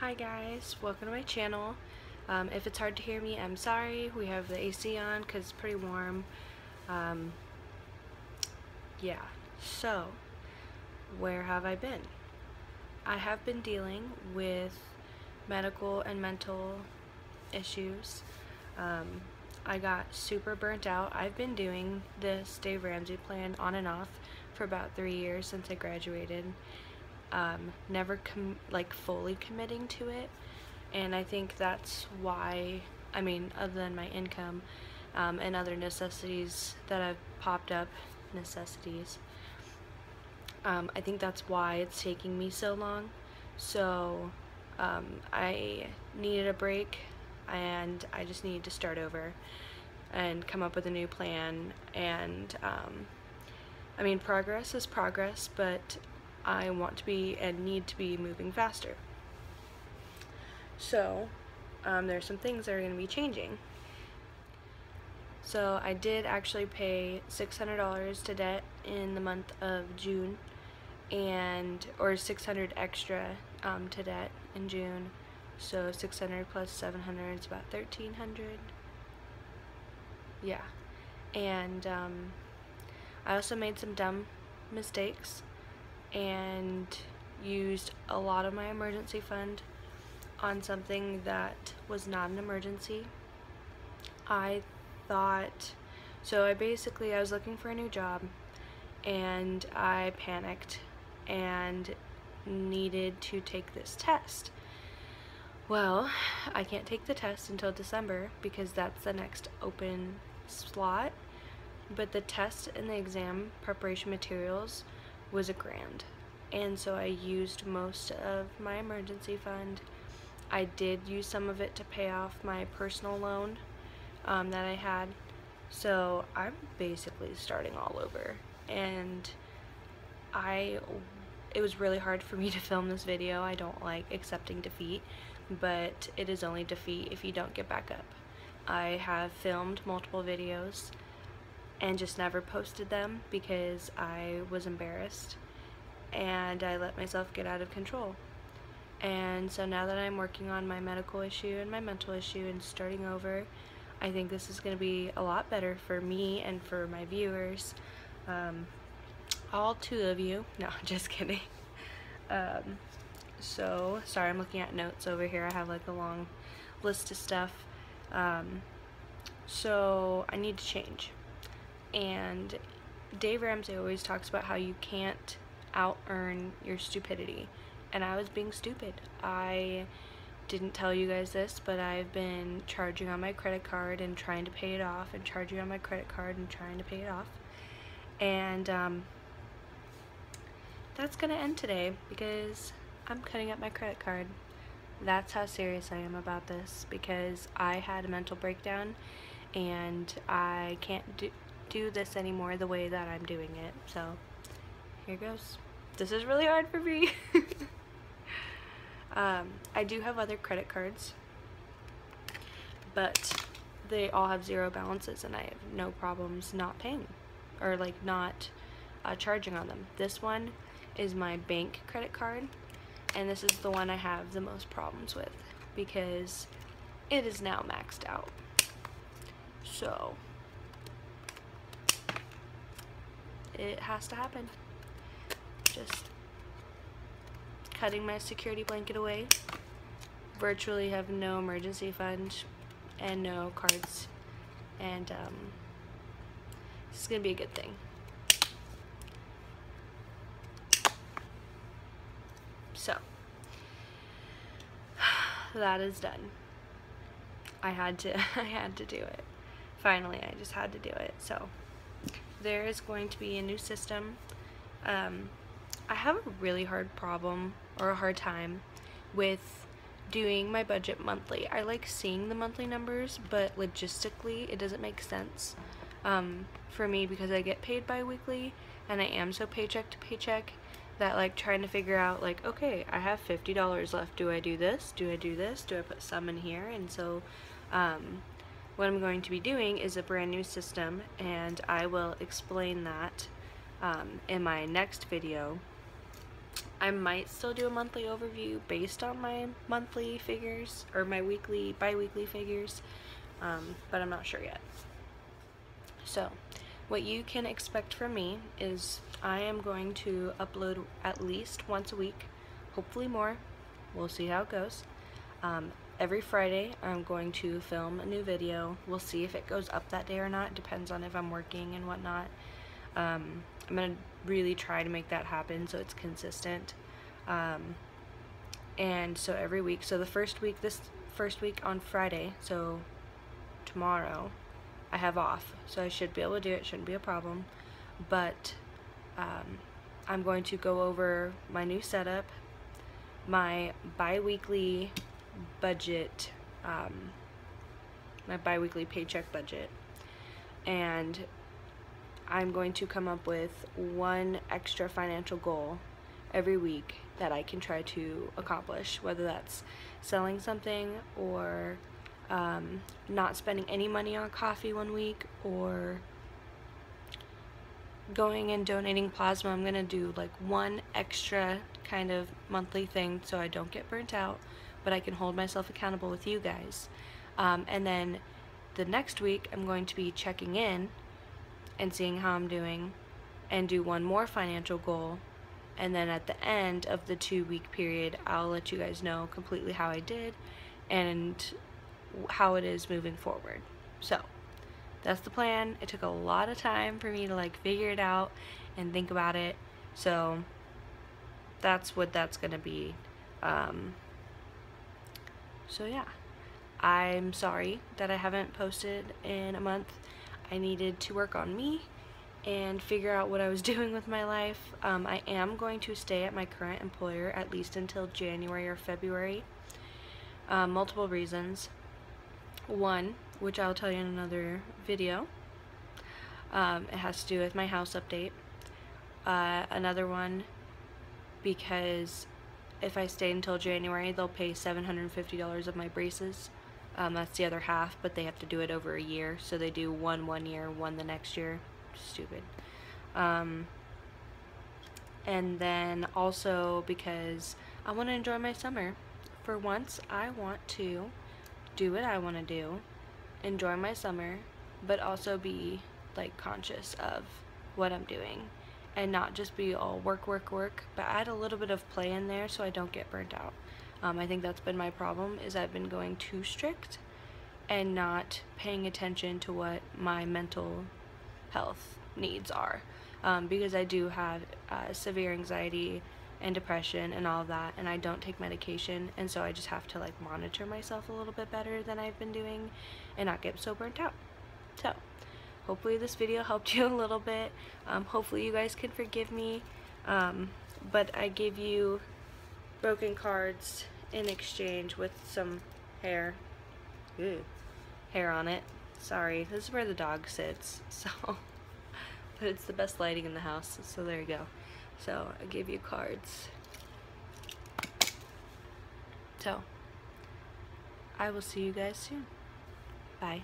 Hi guys, welcome to my channel. Um, if it's hard to hear me, I'm sorry. We have the AC on because it's pretty warm. Um, yeah, so where have I been? I have been dealing with medical and mental issues. Um, I got super burnt out. I've been doing this Dave Ramsey plan on and off for about three years since I graduated. Um, never like fully committing to it. And I think that's why I mean other than my income um, and other necessities that have popped up necessities um, I think that's why it's taking me so long. So um, I needed a break and I just needed to start over and come up with a new plan. And um, I mean progress is progress but I want to be and need to be moving faster. So um, there's some things that are going to be changing. So I did actually pay $600 to debt in the month of June and or 600 extra um, to debt in June. So 600 plus 700 is about 1300 yeah. And um, I also made some dumb mistakes and used a lot of my emergency fund on something that was not an emergency. I thought, so I basically, I was looking for a new job and I panicked and needed to take this test. Well, I can't take the test until December because that's the next open slot, but the test and the exam preparation materials was a grand. And so I used most of my emergency fund I did use some of it to pay off my personal loan um, that I had. So I'm basically starting all over. And I, it was really hard for me to film this video. I don't like accepting defeat, but it is only defeat if you don't get back up. I have filmed multiple videos and just never posted them because I was embarrassed and I let myself get out of control. And so now that I'm working on my medical issue and my mental issue and starting over, I think this is going to be a lot better for me and for my viewers. Um, all two of you. No, just kidding. Um, so, sorry, I'm looking at notes over here. I have like a long list of stuff. Um, so, I need to change. And Dave Ramsey always talks about how you can't out earn your stupidity and I was being stupid. I didn't tell you guys this, but I've been charging on my credit card and trying to pay it off and charging on my credit card and trying to pay it off. And um, that's going to end today because I'm cutting up my credit card. That's how serious I am about this because I had a mental breakdown and I can't do, do this anymore the way that I'm doing it. So here goes. This is really hard for me. Um, I do have other credit cards, but they all have zero balances and I have no problems not paying or like not uh, charging on them. This one is my bank credit card and this is the one I have the most problems with because it is now maxed out. So, it has to happen. Just cutting my security blanket away. Virtually have no emergency fund and no cards. And um, this is going to be a good thing. So, that is done. I had to, I had to do it. Finally, I just had to do it. So, there is going to be a new system. Um, I have a really hard problem or a hard time with doing my budget monthly. I like seeing the monthly numbers, but logistically it doesn't make sense um, for me because I get paid bi-weekly and I am so paycheck to paycheck that like trying to figure out like okay I have $50 left do I do this do I do this do I put some in here and so um, what I'm going to be doing is a brand new system and I will explain that um, in my next video I might still do a monthly overview based on my monthly figures or my weekly, bi-weekly figures, um, but I'm not sure yet. So, what you can expect from me is I am going to upload at least once a week, hopefully more. We'll see how it goes. Um, every Friday I'm going to film a new video. We'll see if it goes up that day or not. Depends on if I'm working and whatnot. Um, I'm going to really try to make that happen so it's consistent. Um, and so every week, so the first week, this first week on Friday, so tomorrow, I have off. So I should be able to do it, shouldn't be a problem. But um, I'm going to go over my new setup, my bi-weekly budget, um, my bi-weekly paycheck budget, and I'm going to come up with one extra financial goal every week that I can try to accomplish, whether that's selling something or um, not spending any money on coffee one week or going and donating plasma. I'm going to do like one extra kind of monthly thing so I don't get burnt out, but I can hold myself accountable with you guys. Um, and then the next week, I'm going to be checking in and seeing how I'm doing and do one more financial goal. And then at the end of the two week period I'll let you guys know completely how I did and how it is moving forward. So that's the plan. It took a lot of time for me to like figure it out and think about it. So that's what that's gonna be um, so yeah I'm sorry that I haven't posted in a month I needed to work on me and figure out what I was doing with my life. Um, I am going to stay at my current employer at least until January or February. Um, multiple reasons. One, which I'll tell you in another video. Um, it has to do with my house update. Uh, another one, because if I stay until January, they'll pay $750 of my braces. Um, that's the other half, but they have to do it over a year. So they do one one year, one the next year. Stupid. Um, and then also because I want to enjoy my summer. For once, I want to do what I want to do, enjoy my summer, but also be like conscious of what I'm doing and not just be all work, work, work, but add a little bit of play in there so I don't get burnt out. Um, I think that's been my problem is I've been going too strict and not paying attention to what my mental health needs are um, because I do have uh, severe anxiety and depression and all that and I don't take medication and so I just have to like monitor myself a little bit better than I've been doing and not get so burnt out. So hopefully this video helped you a little bit. Um, hopefully you guys can forgive me um, but I gave you broken cards in exchange with some hair. Ew. Hair on it. Sorry, this is where the dog sits, so. but it's the best lighting in the house, so there you go. So, I gave you cards. So, I will see you guys soon. Bye.